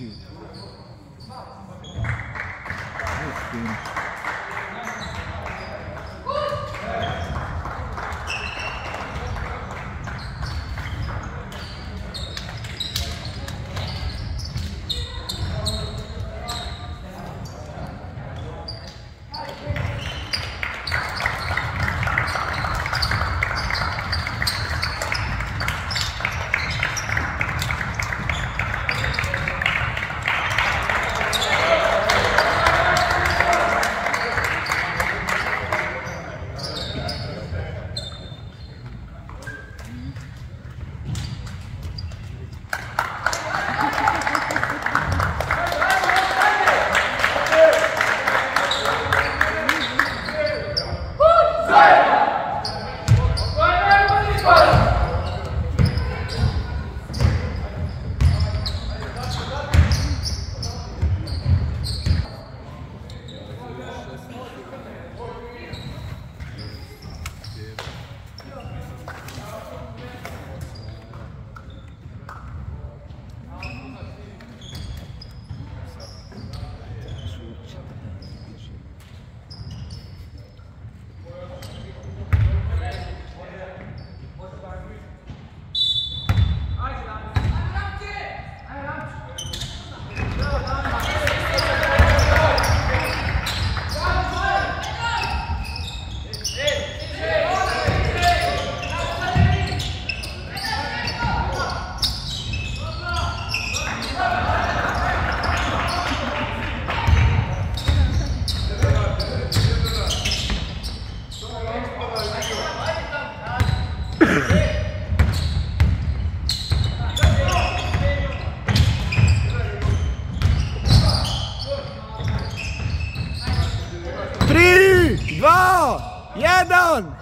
Thank you. Jedan!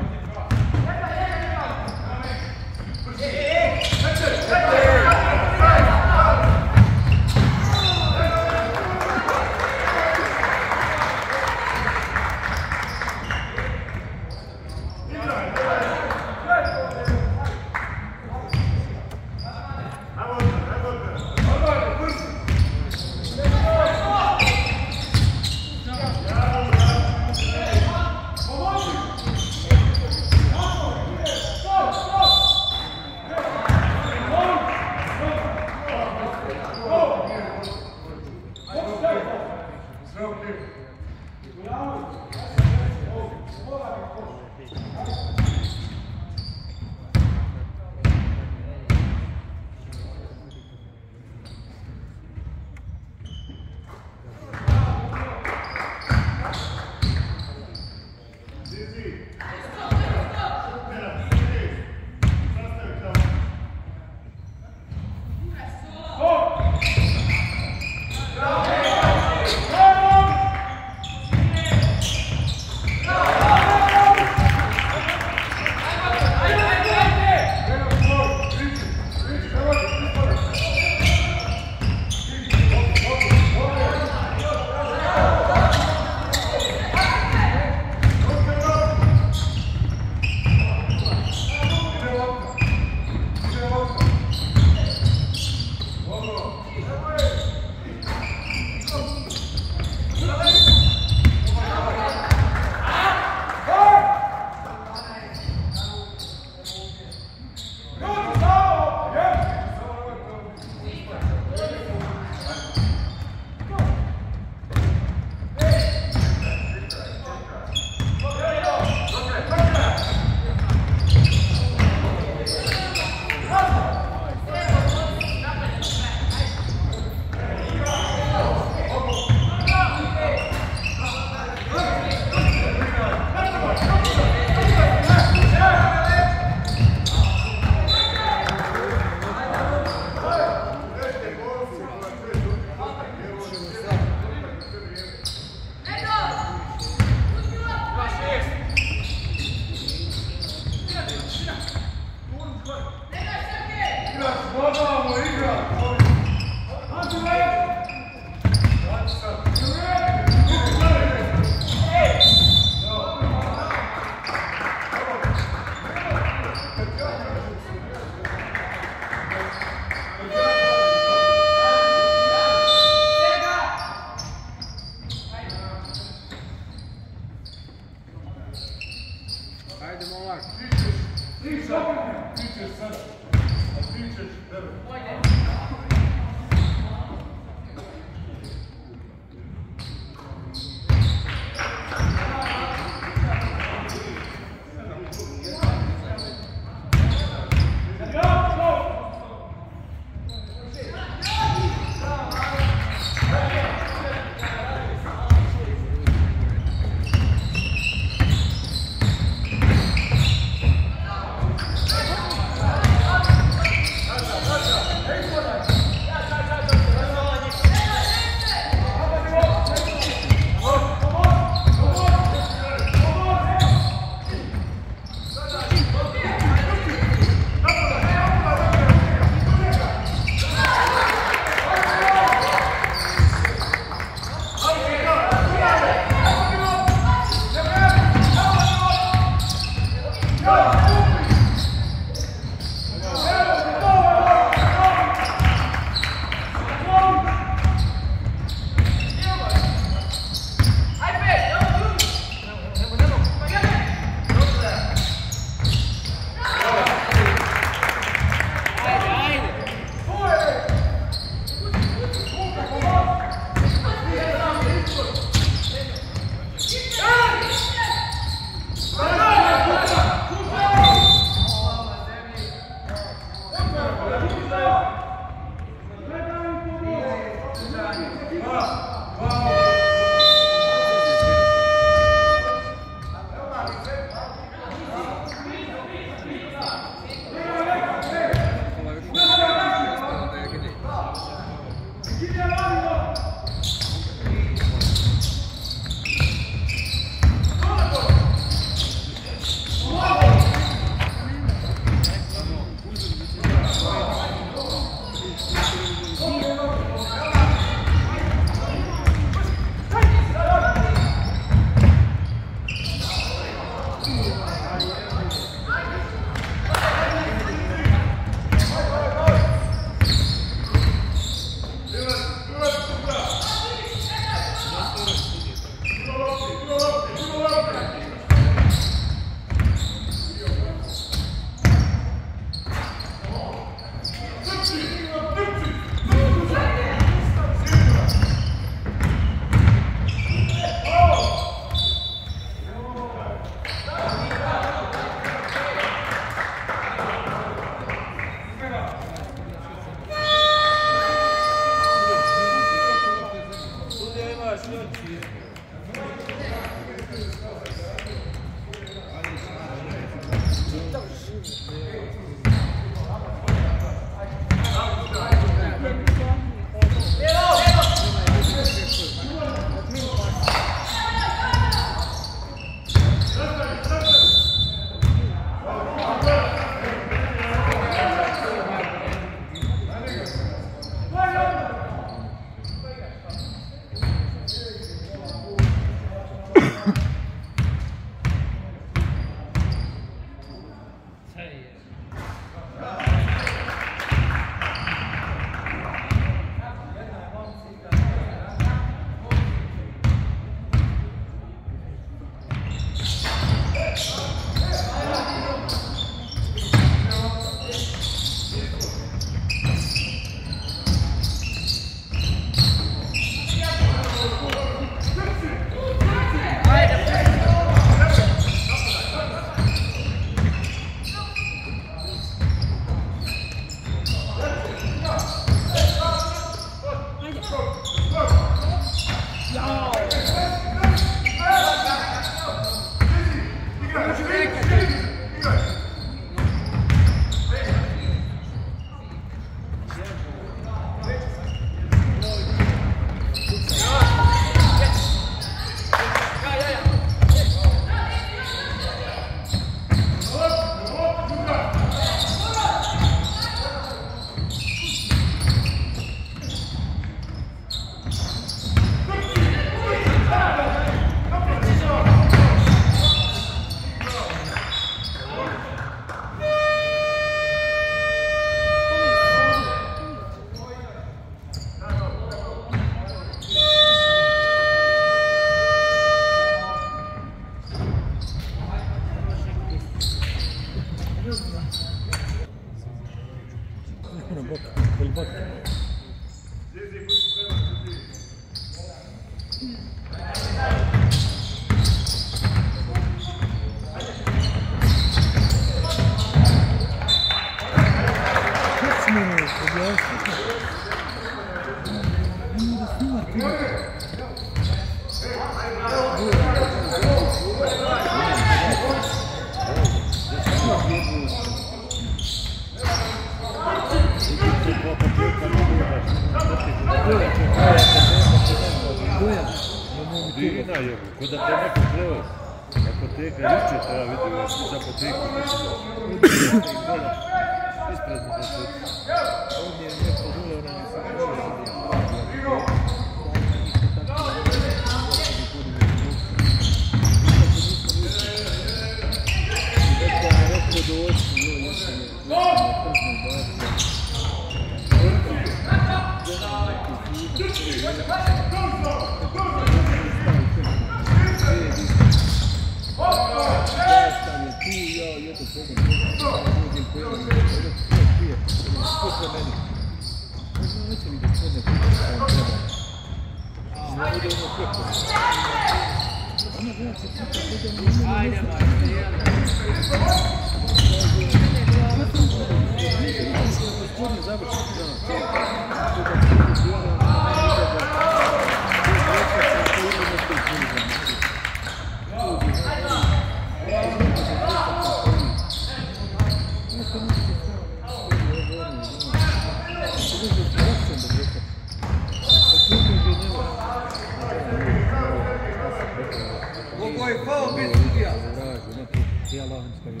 ja lahim s kojim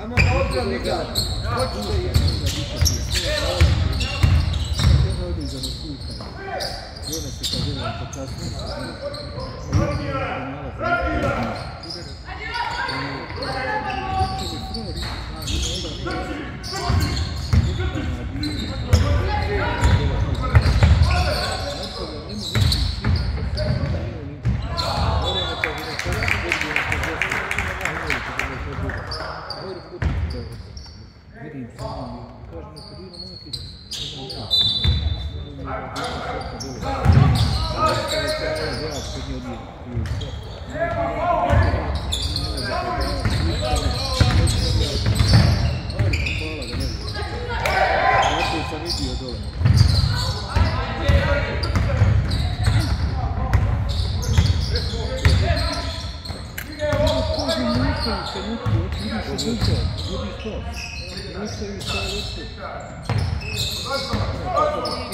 Ajmo odbran igrač. Hoćete tim. Thank you. Mr. Charles.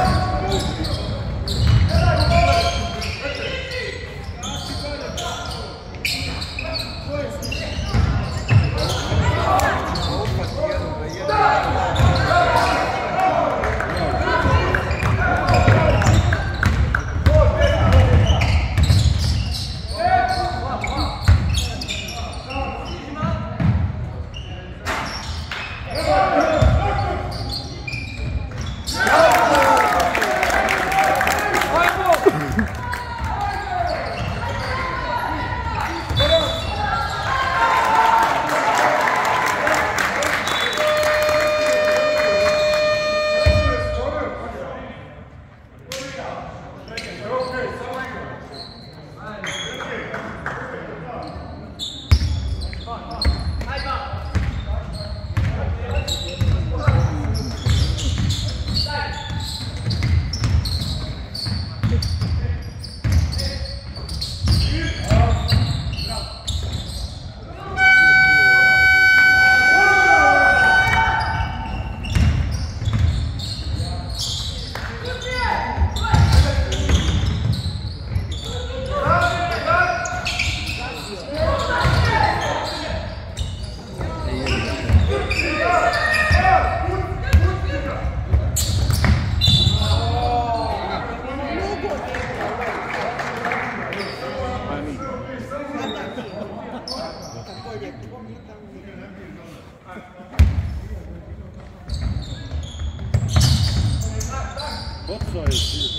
Boxer ist hier.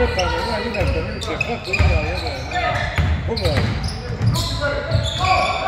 我看看，你看，哥们，结合怎么样？我操，不行。